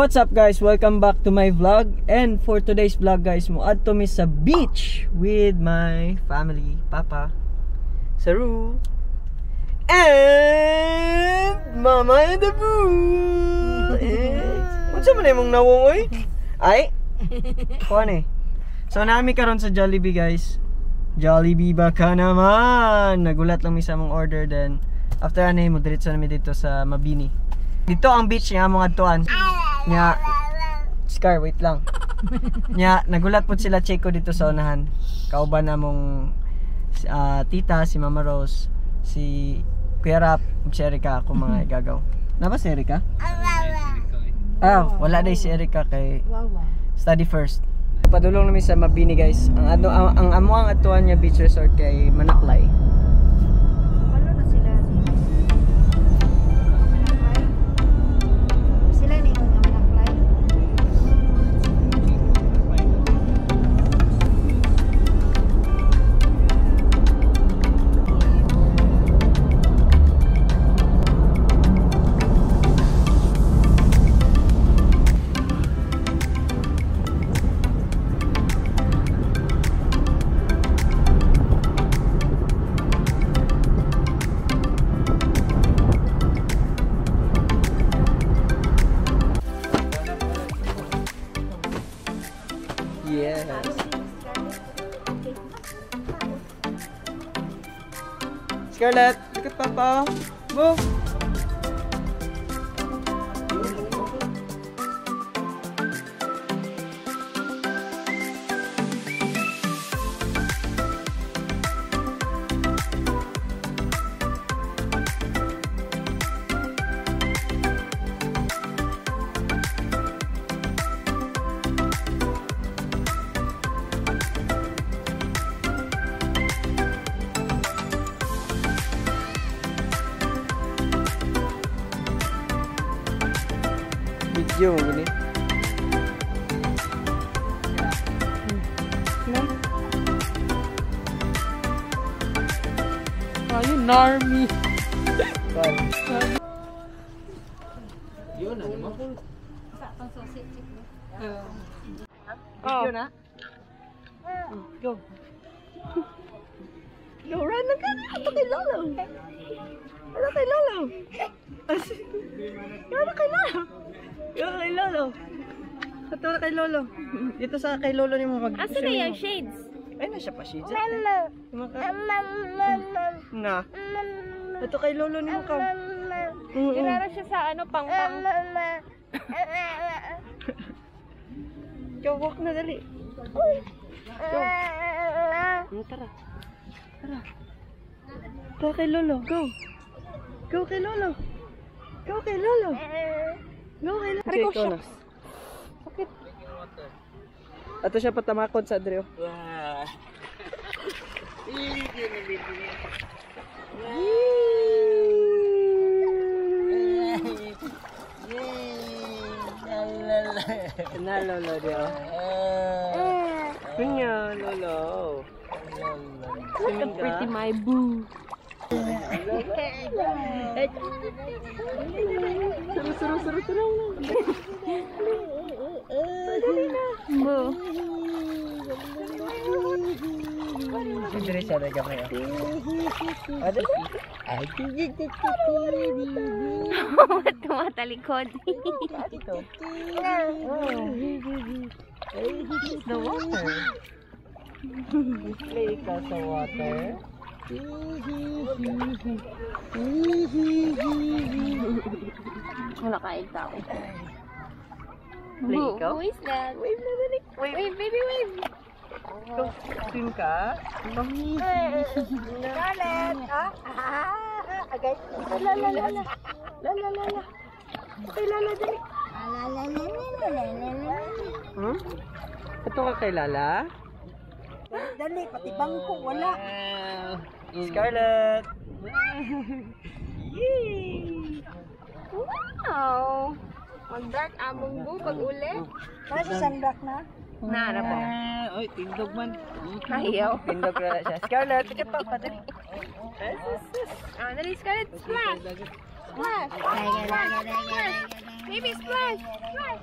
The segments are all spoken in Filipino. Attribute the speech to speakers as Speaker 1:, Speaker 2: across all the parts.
Speaker 1: What's up guys? Welcome back to my vlog. And for today's vlog guys, mo adto mi sa beach with my family, papa, Saru, and mama and the boo. Eh, unsa man imong nawong oy? Ay. Kuan eh. So nami karon sa Jollibee guys. Jollibee ba ka naman? Nagulat lang mi sa mong order then after ano mo diretso na mi dito sa Mabini. Dito ang beach nga mong adtuan. Nya Scar, wait lang. Nya nagulat po sila Checo dito sa unahan. Kauban na mong ah, tita, si Mama Rose, si Kuya Rap, si Erika ako mga igagaw. Na ba si Erika? Ah, wala day si Erika kay study first. Padulong namin sa Mabini guys. Ang ano ang, ang amo ang atuan niya beach resort kay Manaklay. Scarlett, look at Papa. Move. Video mo gani.
Speaker 2: Ayun, Narmy.
Speaker 1: Fun.
Speaker 2: Oh.
Speaker 1: Video na. Go. Go, run na ka na. Ito kay Lolo. Ano kay Lolo? Ano kay Lolo? Ano kay Lolo? Ito kay Lolo. Dito sa kay Lolo ni mo mag
Speaker 3: Asa na yung shades?
Speaker 1: Ay, na siya pa shades. Mama. Na. Ito kay Lolo ni mo ka.
Speaker 2: Kilala siya sa ano, pang pang.
Speaker 1: Go, walk na dali. Go. Hmm, tara. Tara. Tara kay Lolo. Go. Go kay Lolo. Go kay Lolo. Go kay Lolo.
Speaker 2: Ko,
Speaker 1: Ikaw na.
Speaker 2: Sakit.
Speaker 1: Ato siya patamakod sa Adrio. Na lolo dia. Kunya lolo.
Speaker 2: Look at pretty my boo.
Speaker 1: Seru seru seru seru.
Speaker 2: Boo.
Speaker 1: Dire siya daga pa. Ada.
Speaker 2: Ba't tumatalikod?
Speaker 1: Ito. The water. Play ka sa water.
Speaker 2: Wala kain tao.
Speaker 1: Play ikaw?
Speaker 2: who is that?
Speaker 1: Wave na dali.
Speaker 2: Wave, baby, wave.
Speaker 1: Go. Swim ka.
Speaker 3: Scarlett! Ah? Ah! Agay. La la la la. La la la la. Ay, la la dali. La la la la la la la.
Speaker 1: Hmm? Ito ka kay Lala?
Speaker 3: Dali, pati bangko, wala.
Speaker 1: Scarlett.
Speaker 2: Wow. Mag-dark among bu pag uli.
Speaker 3: Kasi sunblock na.
Speaker 2: Na, na po.
Speaker 4: Oy, tindog man.
Speaker 2: Ayaw.
Speaker 1: Pindog na siya. Scarlett, tikat pa, padali.
Speaker 2: Ah, dali, Scarlett. Splash! Splash!
Speaker 3: Gaya, gaya,
Speaker 2: Baby, splash! Splash!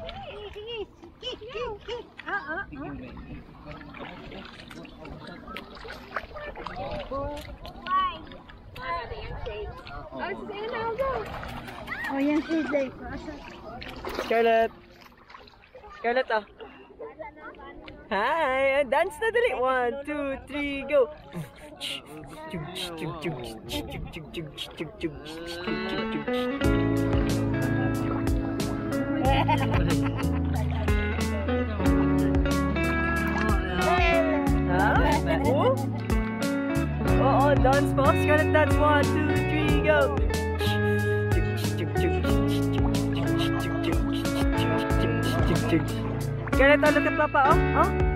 Speaker 3: Ah, ah,
Speaker 2: Oh,
Speaker 3: Oh, yan si Dave.
Speaker 1: Scarlett. Scarlett, ah. Hi! Dance na dali. One, two, three, go! Oh? Oo, dance po. Scarlett, dance. One, two, three, go! Oh, look at Papa, oh. Oh.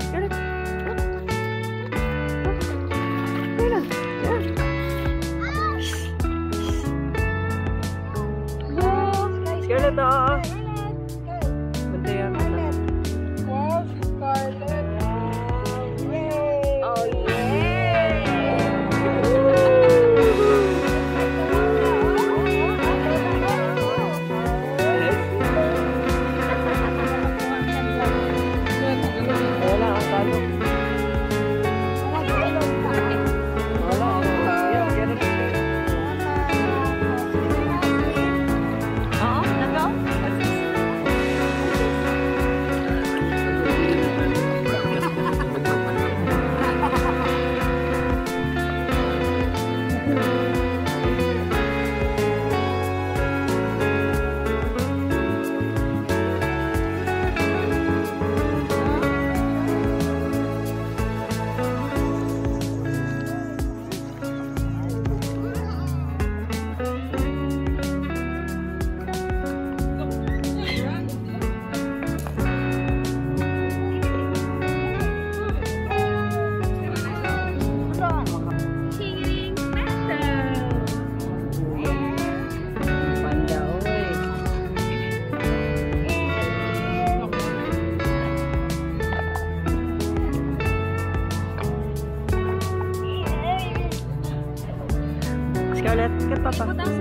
Speaker 1: Scarlett, kat papa.